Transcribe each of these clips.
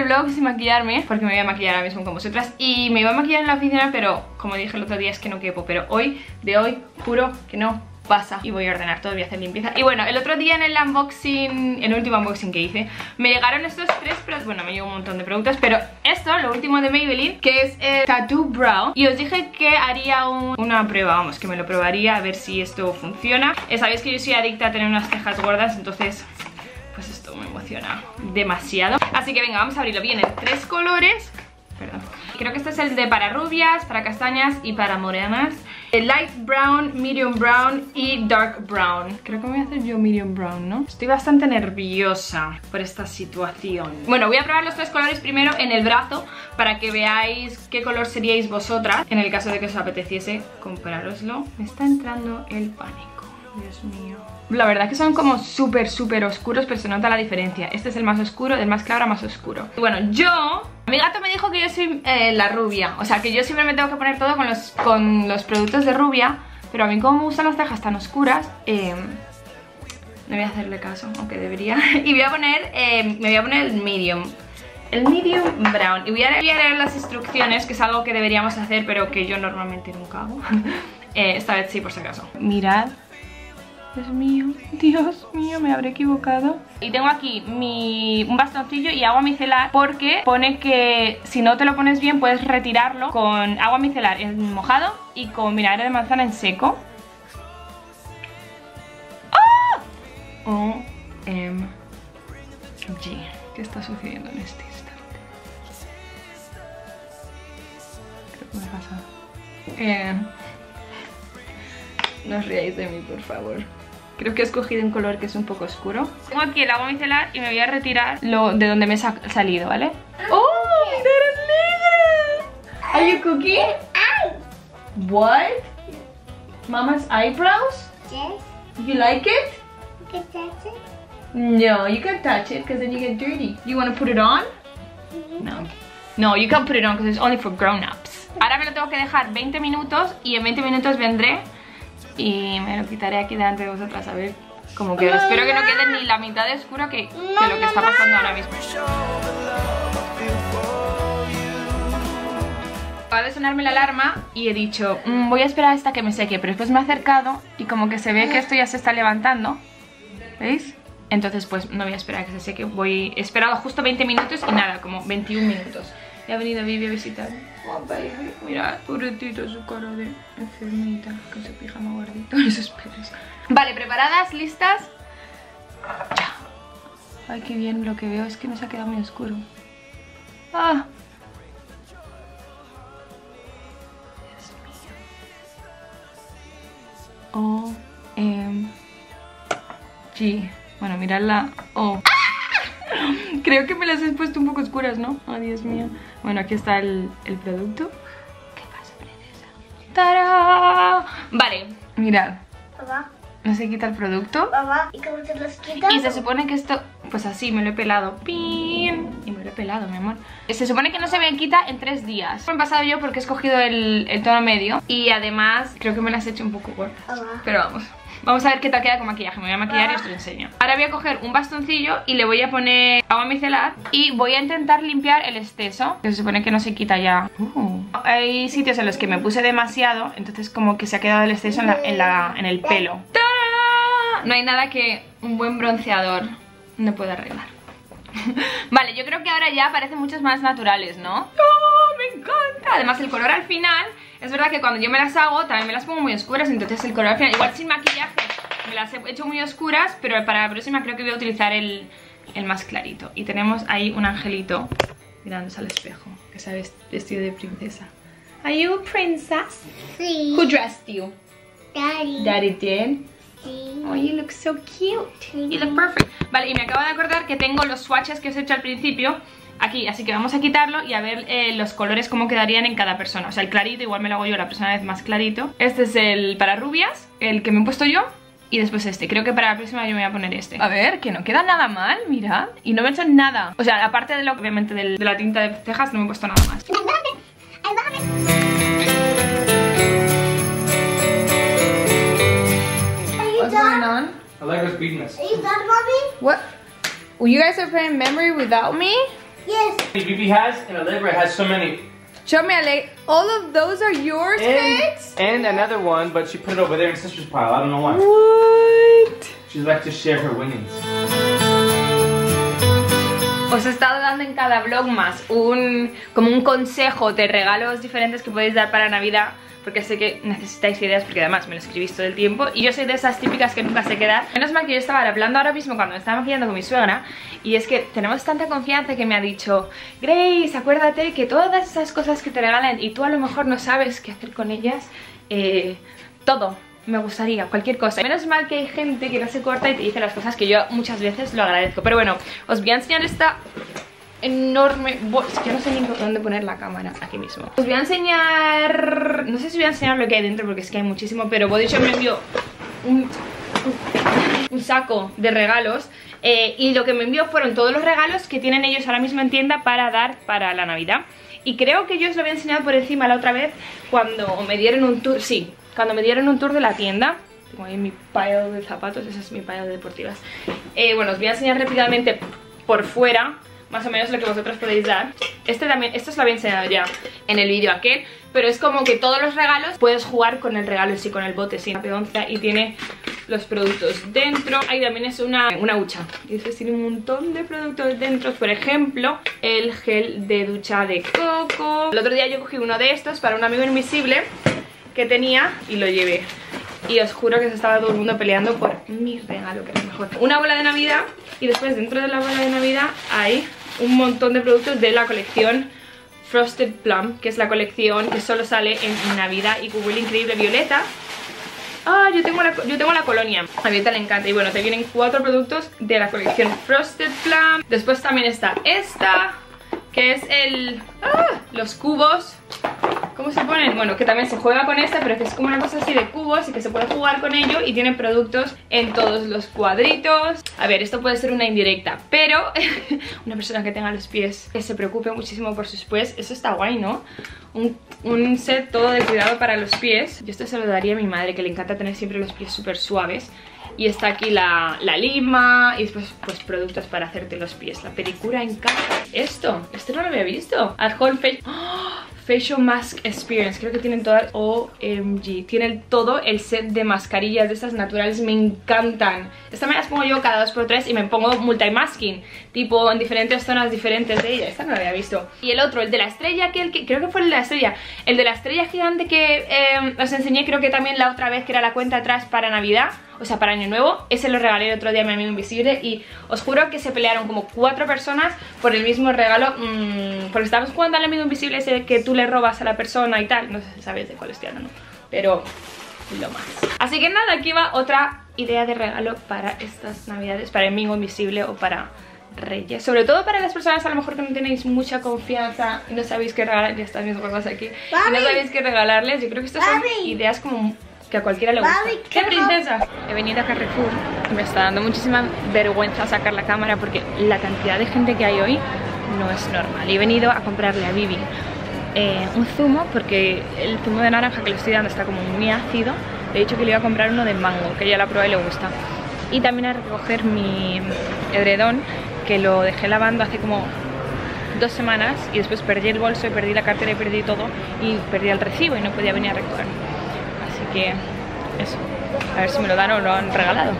el vlog sin maquillarme Porque me voy a maquillar ahora mismo con vosotras Y me iba a maquillar en la oficina, pero como dije el otro día es que no quepo Pero hoy, de hoy, juro que no pasa y voy a ordenar todo, voy a hacer limpieza. Y bueno, el otro día en el unboxing, en el último unboxing que hice me llegaron estos tres, pero bueno, me llegó un montón de productos pero esto, lo último de Maybelline que es el Tattoo Brow y os dije que haría una prueba, vamos, que me lo probaría a ver si esto funciona. Eh, sabéis que yo soy adicta a tener unas cejas gordas, entonces demasiado. Así que venga, vamos a abrirlo, vienen tres colores. Perdón. Creo que este es el de para rubias, para castañas y para morenas. Light brown, medium brown y dark brown. Creo que voy a hacer yo medium brown, ¿no? Estoy bastante nerviosa por esta situación. Bueno, voy a probar los tres colores primero en el brazo Para que veáis qué color seríais vosotras. En el caso de que os apeteciese comprároslo Me está entrando el pánico. Dios mío la verdad que son como súper, súper oscuros, pero se nota la diferencia. Este es el más oscuro, el más claro más oscuro. Y bueno, yo... Mi gato me dijo que yo soy eh, la rubia. O sea, que yo siempre me tengo que poner todo con los, con los productos de rubia. Pero a mí como me gustan las cejas tan oscuras... Eh, no voy a hacerle caso, aunque debería. y voy a poner... Eh, me voy a poner el medium. El medium brown. Y voy a, leer las instrucciones, que es algo que deberíamos hacer, pero que yo normalmente nunca hago. esta vez sí, por si acaso. Mirad Dios mío, Dios mío, me habré equivocado Y tengo aquí mi, un bastoncillo y agua micelar Porque pone que si no te lo pones bien puedes retirarlo Con agua micelar en mojado y con vinagre de manzana en seco ¡Ah! OMG ¿Qué está sucediendo en este instante? ¿Qué me pasa? Eh, no os riáis de mí, por favor Creo que he escogido un color que es un poco oscuro. Tengo aquí el agua micelar y me voy a retirar lo de donde me he salido, ¿vale? ¡Oh! ¡Eres negra! ¿Are you cooking? What? Mama's eyebrows? Yes. You like it? You can touch it? No, you can't touch it because then you get dirty. You want to put it on? No. No, you can't put it on because it's only for grown-ups. Ahora me lo tengo que dejar 20 minutos y en 20 minutos vendré y me lo quitaré aquí delante de vosotras a ver como que espero que no quede ni la mitad de oscuro que, lo que está pasando ahora mismo Acaba de sonarme la alarma y he dicho mm, voy a esperar hasta que me seque pero después me he acercado y como que se ve que esto ya se está levantando ¿veis? entonces pues no voy a esperar a que se seque voy he esperado justo 20 minutos y nada, como 21 minutos ha venido Vivi a visitar. Oh, baby. Mira, pobrecito su cara de enfermita. Con su pijama gordito y sus pelos. Vale, ¿preparadas? ¿Listas? Ya. Ay, qué bien. Lo que veo es que no se ha quedado muy oscuro. Ah. Dios. O, G. Bueno, miradla. O. Creo que me las he puesto un poco oscuras, ¿no? Oh, Dios mío. Bueno, aquí está el, producto. ¿Qué pasa, princesa? ¡Tara! Vale, mirad. Papá. No se quita el producto. Papá, ¿y cómo te los quitas? Y se supone que esto, pues así, me lo he pelado. ¡Pin! Y me lo he pelado, mi amor. Se supone que no se me quita en tres días. Me he pasado yo porque he escogido el, el tono medio. Y además, creo que me las he hecho un poco cortas. Pero vamos. Vamos a ver qué tal queda con maquillaje, me voy a maquillar y os lo enseño Ahora voy a coger un bastoncillo y le voy a poner agua micelar Y voy a intentar limpiar el exceso Que se supone que no se quita ya uh. Hay sitios en los que me puse demasiado Entonces como que se ha quedado el exceso en, la, en, el pelo No hay nada que un buen bronceador no pueda arreglar Vale, yo creo que ahora ya parecen muchos más naturales, ¿no? ¡Oh, me encanta! Además el color al final es verdad que cuando yo me las hago también me las pongo muy oscuras, entonces el color al final, igual sin maquillaje, me las he hecho muy oscuras, pero para la próxima creo que voy a utilizar el, más clarito. Y tenemos ahí un angelito mirándose al espejo, que se ha vestido de princesa. Are you a princess? Sí. Who dressed you? Daddy. Daddy did? Sí. Oh, you look so cute. You look perfect. Vale, y me acabo de acordar que tengo los swatches que os he hecho al principio aquí, así que vamos a quitarlo y a ver eh, los colores cómo quedarían en cada persona O sea, el clarito igual me lo hago yo la persona vez más clarito Este es el para rubias, el que me he puesto yo y después este, creo que para la próxima yo me voy a poner este A ver, que no queda nada mal, mirad Y no me he hecho nada O sea, aparte de lo obviamente de la tinta de cejas no me he puesto nada más What's going on? I like her speediness. Are you done, mommy? What? Well, you guys are playing memory without me? Yes. Vivi has and Allegra has so many. Show me, Ale. All of those are yours, cakes? And, and another one, but she put it over there in sister's pile. I don't know why. What? She'd like to share her winnings. Os he estado dando en cada vlog más un, como un consejo de regalos diferentes que podéis dar para Navidad porque sé que necesitáis ideas porque además me lo escribís todo el tiempo y yo soy de esas típicas que nunca sé quedar. Menos mal que yo estaba hablando ahora mismo cuando me estaba maquillando con mi suegra y es que tenemos tanta confianza que me ha dicho Grace, acuérdate que todas esas cosas que te regalan y tú a lo mejor no sabes qué hacer con ellas, eh, todo, me gustaría, cualquier cosa. Menos mal que hay gente que no se corta y te dice las cosas que yo muchas veces lo agradezco. Pero bueno, os voy a enseñar esta enorme bolsa que no sé ni dónde poner la cámara Aquí mismo. Os voy a enseñar... No sé si voy a enseñar lo que hay dentro porque es que hay muchísimo Pero Body Shop me envió un, un saco de regalos eh, Y lo que me envió fueron todos los regalos que tienen ellos ahora mismo en tienda para dar para la Navidad. Y creo que yo os lo había enseñado por encima la otra vez Cuando me dieron un tour, sí, cuando me dieron un tour de la tienda Tengo ahí mi pile de zapatos, esa es mi pile de deportivas eh, Bueno, os voy a enseñar rápidamente por fuera más o menos lo que vosotros podéis dar. Este también, esto os lo había enseñado ya en el vídeo aquel Pero es como que todos los regalos puedes jugar con el regalo, sí, con el bote, sí, la pedonza Y tiene los productos dentro. Ahí también es una, una hucha. Y después tiene un montón de productos dentro. Por ejemplo, el gel de ducha de coco. El otro día yo cogí uno de estos para un amigo invisible que tenía y lo llevé y os juro que se estaba todo el mundo peleando por mi regalo, que es mejor. Una bola de Navidad y después dentro de la bola de Navidad hay un montón de productos de la colección Frosted Plum, que es la colección que solo sale en Navidad y que huele increíble violeta. Ah, yo tengo, la, yo tengo la colonia. A Violeta le encanta. Y bueno, te vienen cuatro productos de la colección Frosted Plum. Después también está esta, que es el... Ah, los cubos ¿Cómo se ponen? Bueno, que también se juega con esta, pero que es como una cosa así de cubos y que se puede jugar con ello y tiene productos en todos los cuadritos. A ver, esto puede ser una indirecta, pero una persona que tenga los pies que se preocupe muchísimo por sus pies, eso está guay, ¿no? Un, set todo de cuidado para los pies. Yo esto se lo daría a mi madre, que le encanta tener siempre los pies súper suaves y está aquí la, lima y después pues productos para hacerte los pies la pedicura en casa esto, esto no lo había visto At Home ¡Oh! Facial Mask Experience, creo que tienen todas OMG, tienen todo el set de mascarillas de estas naturales, me encantan. Esta me las pongo yo cada 2x3 y me pongo multimasking, tipo en diferentes zonas diferentes de ella, esta no la había visto. Y el otro, el de la estrella, que, el que creo que fue el de la estrella, el de la estrella gigante que eh, os enseñé creo que también la otra vez que era la cuenta atrás para Navidad o sea, para Año Nuevo, ese lo regalé el otro día a mi amigo invisible y os juro que se pelearon como cuatro personas por el mismo regalo, mmm, porque estábamos jugando al amigo invisible que le robas a la persona y tal, no sé si sabéis de cuál estoy hablando, pero lo más. Así que nada, aquí va otra idea de regalo para estas navidades, para el amigo invisible o para Reyes, sobre todo para las personas a lo mejor que no tenéis mucha confianza y no sabéis qué regalar, ya están viendo cosas aquí, y no sabéis qué regalarles, yo creo que estas son ideas como que a cualquiera le gusta. ¡Qué princesa! He venido a Carrefour y me está dando muchísima vergüenza sacar la cámara porque la cantidad de gente que hay hoy no es normal. Y he venido a comprarle a Vivi eh, un zumo porque el zumo de naranja que le estoy dando está como muy ácido. Le he dicho que le iba a comprar uno de mango, que ya la prueba y le gusta. Y también a recoger mi edredón, que lo dejé lavando hace como dos semanas y después perdí el bolso y perdí la cartera y perdí todo y perdí el recibo y no podía venir a recoger que eso, a ver si me lo dan o lo han regalado.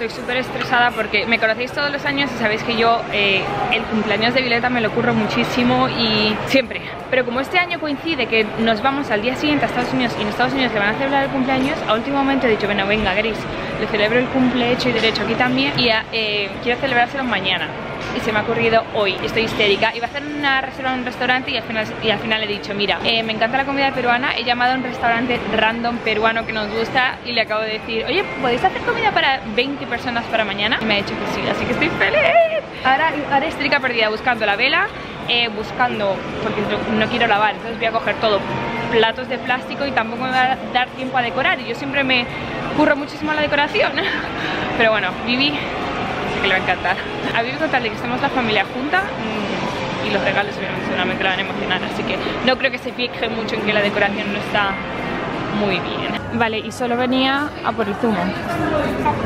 Estoy súper estresada porque me conocéis todos los años y sabéis que yo eh, el cumpleaños de Violeta me lo curro muchísimo y siempre. Pero como este año coincide que nos vamos al día siguiente a Estados Unidos y en Estados Unidos le van a celebrar el cumpleaños, a último momento he dicho, bueno, venga, Grace, le celebro el cumple hecho y derecho aquí también y eh, quiero celebrárselo mañana y se me ha ocurrido hoy, estoy histérica. Iba a hacer una reserva en un restaurante y al final, y he dicho, mira, eh, me encanta la comida peruana he llamado a un restaurante random peruano que nos gusta y le acabo de decir, oye, ¿podéis hacer comida para 20 personas para mañana? Y me ha dicho que sí, así que estoy feliz. Ahora, ahora histérica perdida buscando la vela eh, buscando, porque no quiero lavar, entonces voy a coger todo platos de plástico y tampoco me va a dar tiempo a decorar. Y yo siempre me curro muchísimo la decoración. Pero bueno, Vivi que le va a encantar. A Vivi con tal de que estemos la familia junta mmm, y los regalos obviamente seguramente la van a emocionar, así que no creo que se fije mucho en que la decoración no está muy bien. Vale, y solo venía a por el zumo.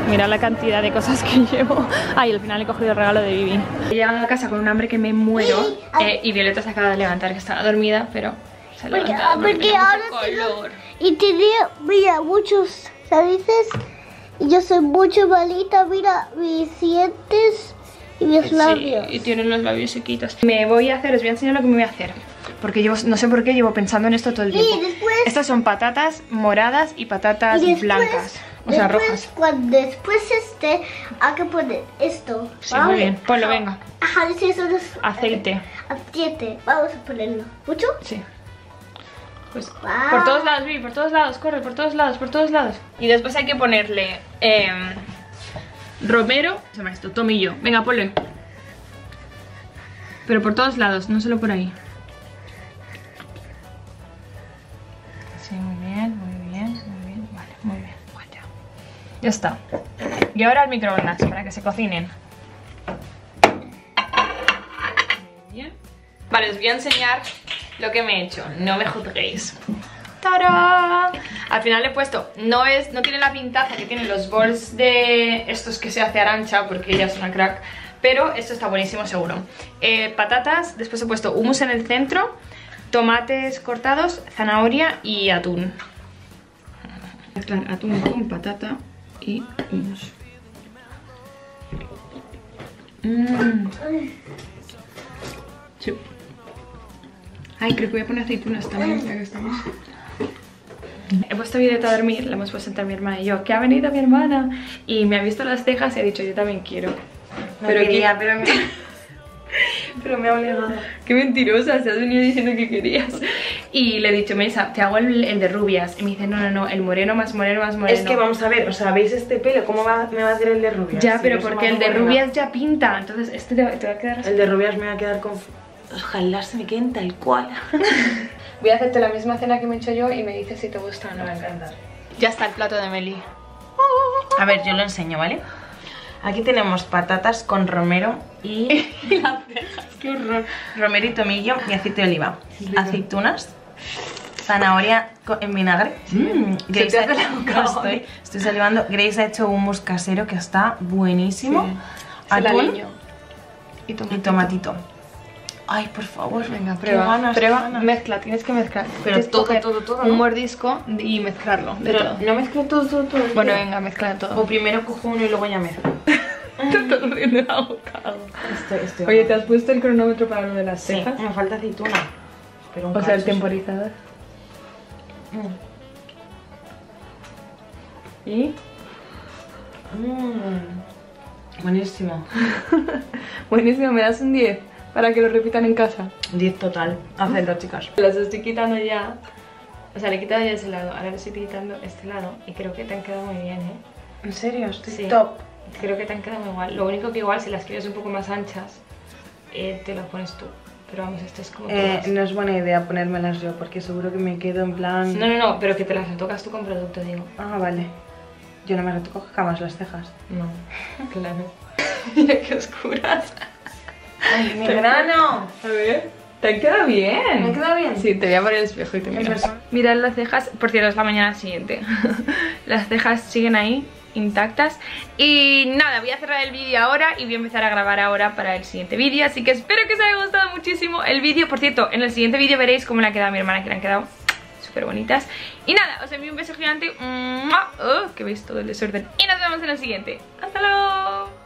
Mira la cantidad de cosas que llevo. Ay, al final he cogido el regalo de Vivi. He llegado a casa con un hambre que me muero. eh, y Violeta se acaba de levantar, que estaba dormida, pero se ha Porque, levantado. ahora tengo- calor. Y tenía, mira, muchos raíces. Y yo soy mucho malita, mira, mis dientes y mis labios. Sí, y tienen los labios sequitos. Me voy a hacer, os voy a enseñar lo que me voy a hacer. Porque llevo, no sé por qué, llevo pensando en esto todo el Y tiempo. después- Estas son patatas moradas y patatas Y después- blancas. O sea, después, rojas. Cuando después este, hay que poner esto. Sí, muy bien. Ponlo, venga. Ajá, sí, eso es Aceite. Aceite. Vamos a ponerlo. ¿Mucho? Sí. Pues Wow. por todos lados, Vivi, por todos lados, corre, por todos lados, por todos lados. Y después hay que ponerle em, romero, se llama esto, tomillo. Venga, ponle. Pero por todos lados, no solo por ahí. Sí, muy bien, muy bien, muy bien. Vale, muy bien. Bueno, ya. Ya está. Y ahora al microondas para que se cocinen. Muy bien. Vale, os voy a enseñar lo que me he hecho. No me juzguéis. ¡Tarán! Al final he puesto, no es, no tiene la pintaza que tienen los bols de estos que se hace arancha, porque ella es una crack, pero esto está buenísimo seguro. Eh, patatas, después he puesto hummus en el centro, tomates cortados, zanahoria y atún. Atún con patata y hummus. Mm. Sí. Ay, creo que voy a poner aceitunas también, ya que estamos. He puesto Violeta a dormir, la hemos puesto entre mi hermana y yo, que ha venido mi hermana. Y me ha visto las cejas y ha dicho, yo también quiero. Pero quería, pero me, Pero me ha obligado. Qué mentirosa, se has venido diciendo que querías. Y le he dicho, Mesa, te hago el, el de rubias. Y me dice, no, no, no, el moreno más moreno más moreno. Es que vamos a ver, o sea, ¿veis este pelo? ¿Cómo va- me va a hacer el de rubias? Ya, Si pero porque el de morena. rubias ya pinta. Entonces este te, va- te va a quedar así. El de rubias me va a quedar con... Ojalá se me queden tal cual. Voy a hacerte la misma cena que me he hecho yo y me dices si te gusta o no. Me va a encantar. Ya está el plato de Meli. A ver, yo lo enseño, ¿vale? Aquí tenemos patatas con romero y Qué horror. romero y tomillo y aceite de oliva. Aceitunas, zanahoria en vinagre. Mm, Grace te ha- No, estoy, estoy salivando. Grace ha hecho hummus casero que está buenísimo. Atún Y y tomatito. Ay, por favor. Venga, prueba, ganas, prueba, mezcla, tienes que mezclar. Pero Tienes todo, todo, todo, Un mordisco y mezclarlo. de Pero todo. no mezclo todo, todo, todo. Bueno, venga, mezcla todo. O primero cojo uno y luego ya mezclo. Estás riendo agotado. Estoy, estoy Oye, ¿te has puesto el cronómetro para lo de las Sí, cejas? me falta aceituna. Pero un O sea, el temporizador. sí. ¿Y? Mm. Mm. Buenísimo. Buenísimo, me das un 10 para que lo repitan en casa. 10 total. Hacedlo, chicas. Las estoy quitando ya. O sea, le he quitado ya ese lado, ahora le estoy quitando este lado y creo que te han quedado muy bien, ¿eh? ¿En serio? Estoy Sí. top. Creo que te han quedado muy igual. Lo único que igual si las quieres un poco más anchas, eh, te las pones tú. Pero vamos, esto es como... Eh, no es buena idea ponérmelas yo porque seguro que me quedo en plan... No, no, no, pero que te las retocas tú con producto, digo. Ah, vale. Yo no me retoco jamás las cejas. No, claro. Mira qué oscuras. ¡Ay, mi grano! A ver, te han quedado bien. ¿Me queda bien? Sí, te voy a poner el espejo y te miras. Mirad las cejas, por cierto, es la mañana siguiente. las cejas siguen ahí, intactas. Y nada, voy a cerrar el vídeo ahora y voy a empezar a grabar ahora para el siguiente vídeo. Así que espero que os haya gustado muchísimo el vídeo. Por cierto, en el siguiente vídeo veréis cómo le ha quedado a mi hermana, que le han quedado súper bonitas. Y nada, os envío un beso gigante. Oh, que veis todo el desorden. Y nos vemos en el siguiente. ¡Hasta luego!